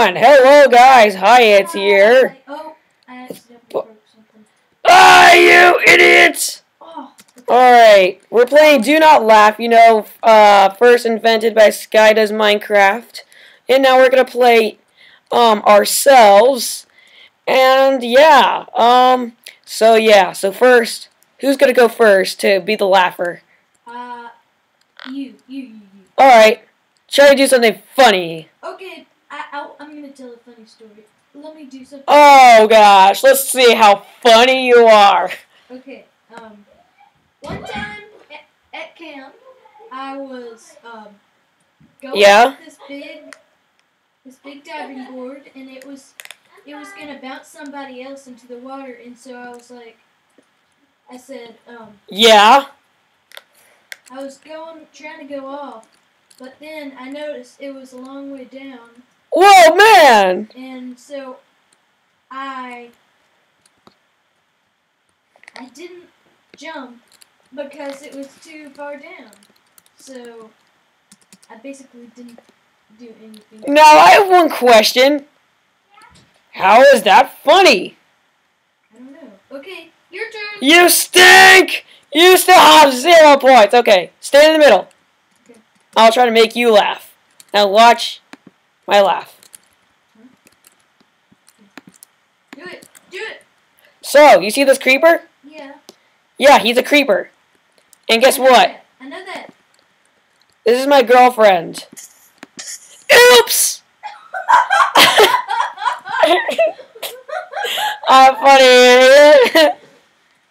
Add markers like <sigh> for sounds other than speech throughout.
on! Hello, guys! Hi, it's here. Oh, I accidentally broke something. Ah, you idiot! Oh, Alright, we're playing Do Not Laugh, you know, uh, first invented by Sky Does Minecraft. And now we're gonna play, um, ourselves. And, yeah, um, so yeah, so first, who's gonna go first to be the laugher? uh, you, you, you, you. Alright, try to do something funny. Okay, I, I, I'm gonna tell a funny story. Let me do something. Oh gosh, let's see how funny you are. Okay, um, one time at, at camp, I was, um, going Yeah? with this big, this big diving board, and it was, it was gonna bounce somebody else into the water, and so I was like, I said, um, Yeah? I was going, trying to go off, but then I noticed it was a long way down, Whoa, man! and so I, I didn't jump because it was too far down. So I basically didn't do anything. Now, I have one question. How is that funny? I don't know. Okay, your turn. You stink! You still have zero points. Okay, stay in the middle. Okay. I'll try to make you laugh. Now watch my laugh. Do it. Do it. So, you see this creeper? Yeah. Yeah, he's a creeper. And guess I what? that. I know that. This is my girlfriend. Oops! <laughs> I'm funny.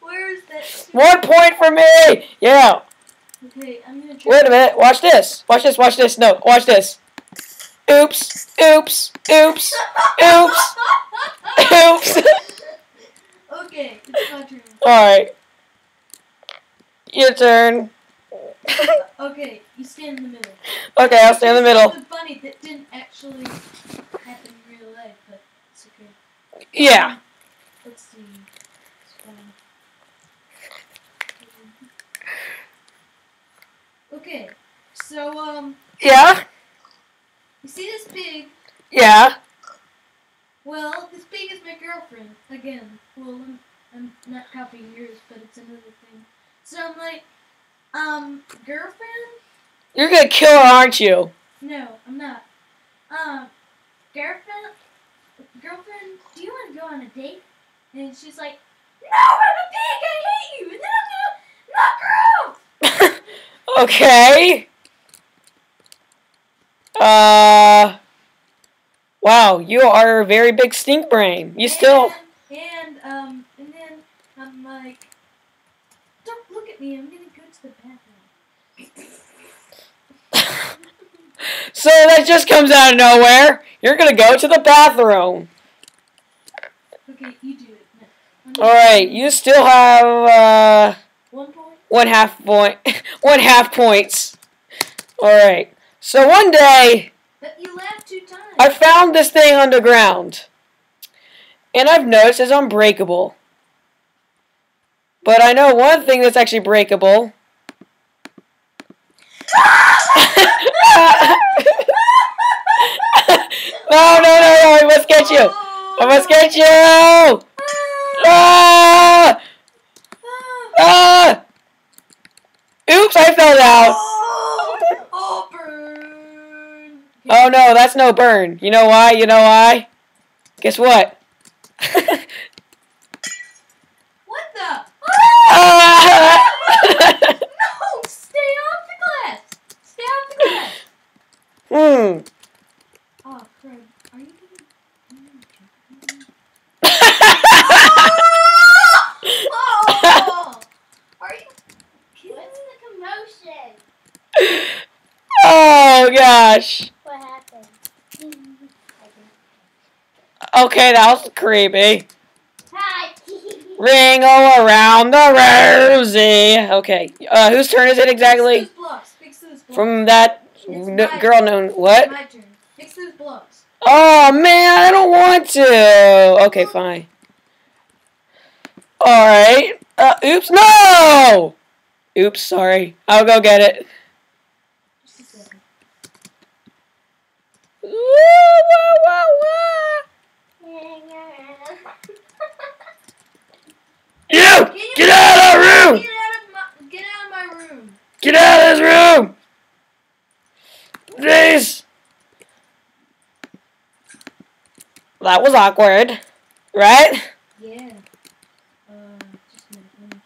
Where is that? One point for me. Yeah. Okay, I'm gonna try. Wait a minute. Watch this. Watch this. Watch this. No. Watch this. Oops. Oops. Oops. Oops. Oops. <laughs> okay, it's my turn. All right. Your turn. Okay, you stand in the middle. Okay, I'll stay in the middle. That didn't actually happen in real life, but it's okay. Yeah. Let's see. Okay, so um, Yeah. You see this pig? Yeah. Well, this pig is my girlfriend again. Well, I'm, I'm not copying yours, but it's another thing. So I'm like, um, girlfriend? You're gonna kill her, aren't you? No, I'm not. Um, girlfriend, girlfriend, do you want to go on a date? And she's like, No, I'm a pig. I hate you. And then I'm gonna knock her out. Okay. Uh. Wow, you are a very big stink brain. You still. And, and um, and then I'm like, Don't look at me. I'm gonna go to the bathroom. <laughs> So that just comes out of nowhere. You're gonna go to the bathroom. Okay, you do it. No, Alright, you still have, uh. One point. One half point. <laughs> one half points. Alright. So one day, But you two. I found this thing underground. And I've noticed it's unbreakable. But I know one thing that's actually breakable. <laughs> no, no, no, no, I must get you. I must get you. Ah! Ah! Oops, I fell down. Oh, oh, burn. Oh no, that's no burn. You know why? You know why? Guess what? <laughs> What the? Ah! <laughs> no! Stay off the glass. Stay off the glass. hmm. Oh, Fred, are you gonna? Oh! <laughs> Are you? What's the commotion? oh gosh. What happened? Okay, that was creepy. <laughs> Ring all around the rosy. Okay, uh, whose turn is it exactly? Fix those blocks. Fix those blocks. From that girl known what? My turn. Fix those blocks. Oh man, I don't want to. Okay, fine. All right. Uh, oops, no. Oops, sorry. I'll go get it. Woo, that was awkward. Right? Yeah. Uh, just a minute.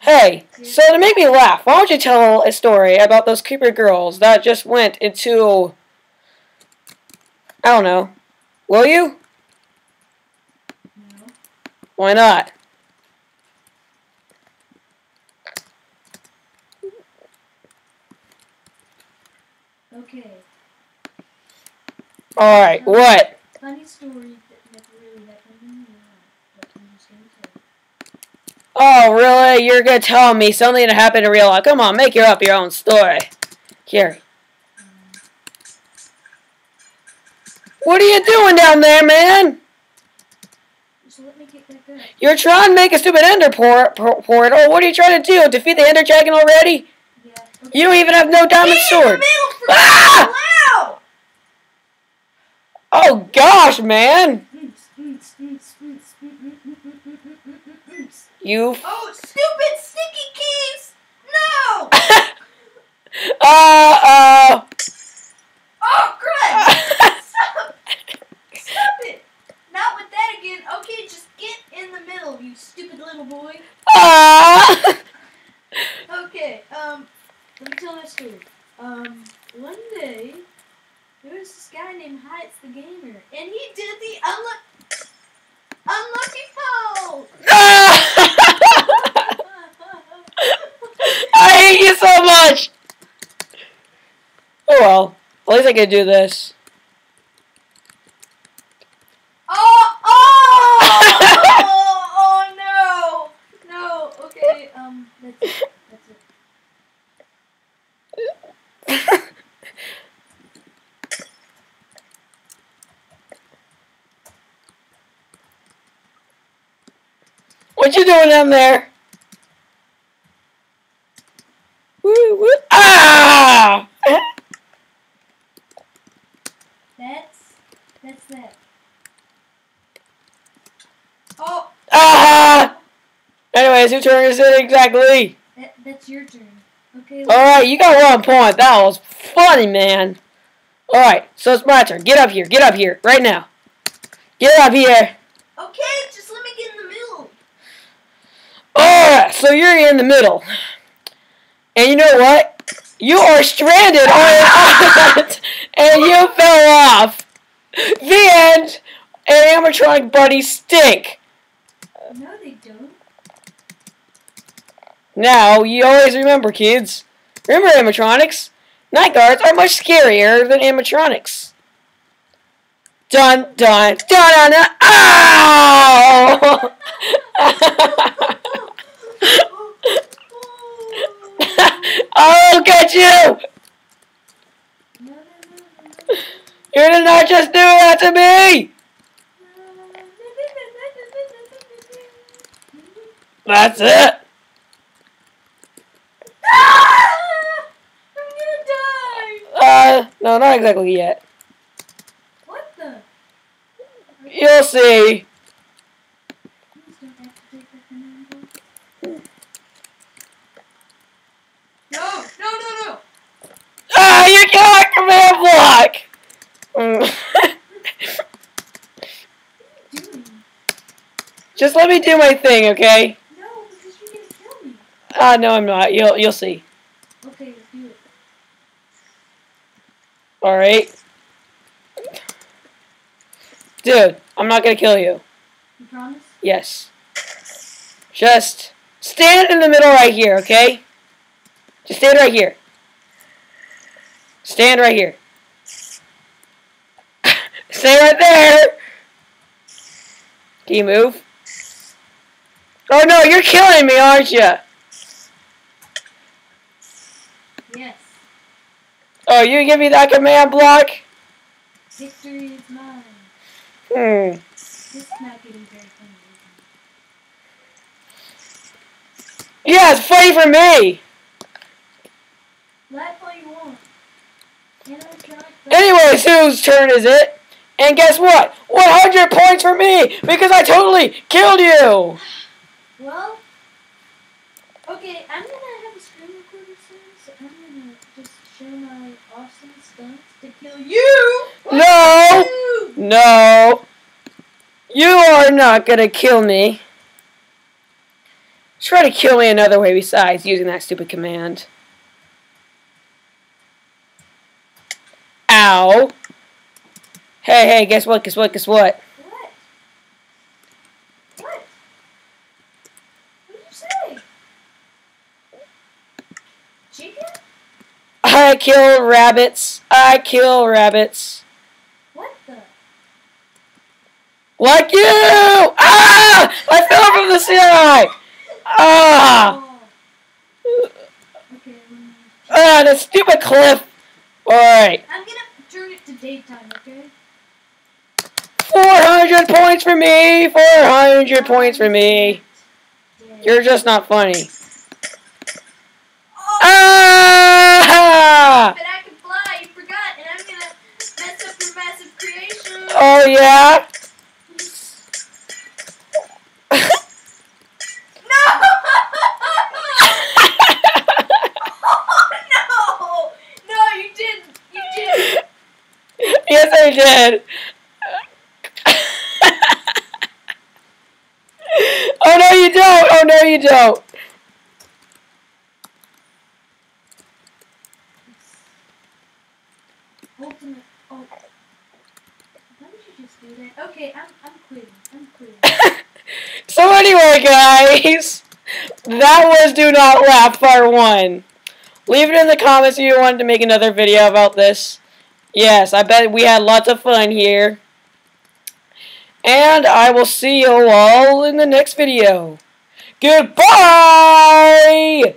Hey, so to make me laugh, why don't you tell a story about those creeper girls that just went into. I don't know. Will you? No. Why not? Okay. Alright, what? Funny story that really happened in real life, but I'm just gonna tell. Oh, really? You're gonna tell me something that happened in real life? Come on, make your up your own story. Here. Um, What are you doing down there, man? just let me get back up. You're trying to make a stupid ender por- por- portal. What are you trying to do? Defeat the ender dragon already? Yeah. Okay. You don't even have no diamond sword. Ah! Oh gosh, man. You. Oh, stupid sticky keys! No! <laughs> uh, uh. Oh, crud! Stop! Stop it! Not with that again. Okay, just get in the middle, you stupid little boy. Ah. Okay, um, let me tell my story. Um, one day, there was this guy named Hyetts the Gamer, and he did the unlucky, unlucky pole! I hate you so much. Oh well. At least I can do this. oh, oh, oh, oh, no, no, okay, um, that's it, that's it. what you doing down there? Woo, woo. Ah! That's, that's that. Oh, Ah! Anyways, whose turn is it exactly? that, that's your turn. Okay, Alright, you got one point. That was funny, man. Alright, so it's my turn. Get up here. Get up here. Right now. Get up here. okay, just let me get in the middle. Alright, so you're in the middle. And you know what? You are stranded on an island <laughs> and you fell off. The end. Animatronic buddies stink. No, they don't. Now, you always remember, kids. Remember animatronics? Night guards are much scarier than animatronics. Dun dun dun dun dun. Ow! <laughs> Oh, I'll get you! No, no, You did not just do that to me! That's it. Ah! I'm gonna die! Uh, no, not exactly yet. What the? You'll see. Please don't have to take that command block. No, no, no, no! Ah, you got command block! Mm. Just let me do my thing, okay? no, because you're gonna kill Ah, no, I'm not. You'll you'll see. Okay, let's do it. All right, dude. I'm not gonna kill you. You promise? Yes. Just stand in the middle right here, okay? Just stand right here. Stand right here. <laughs> Stay right there. Can you move? Oh no, you're killing me, aren't you? Yes. Oh, you give me that command block? Victory is mine. Hmm. This is not getting very funny. Yeah, it's funny for me. Laugh all you want. Anyways, whose turn is it? And guess what? 100 points for me because I totally killed you. Well, okay, I'm gonna have a screen recorder soon, so I'm gonna just show my awesome stunts to kill you. No. You! No. You are not gonna kill me. Try to kill me another way besides using that stupid command. Ow. Hey, hey, guess what, guess what, guess what? What? What? What did you say? Chicken? I kill rabbits. I kill rabbits. What the? Like you! Ah! I fell from the sky! Ah! Okay, Ah, the stupid cliff! Alright. I'm gonna turn it to daytime, okay? 400 points for me! 400 points for me! You're just not funny. Oh, Ah! but I can fly, you forgot, and I'm gonna mess up your massive creation. Oh, yeah? No! oh, no! No, you didn't. Oh, <laughs> oh, you didn't. You did Yes, I did. <laughs> oh, no, you don't! Oh, no, you don't! Ultimate. Oh. Why did you just do that? Okay, I'm, I'm quitting. I'm quitting. So anyway, guys, that was Do Not Laugh Part 1. Leave it in the comments if you wanted to make another video about this. Yes, I bet we had lots of fun here. And I will see you all in the next video. Goodbye!